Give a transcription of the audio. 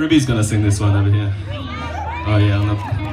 Ruby's gonna sing this one over here. Oh yeah, I love it.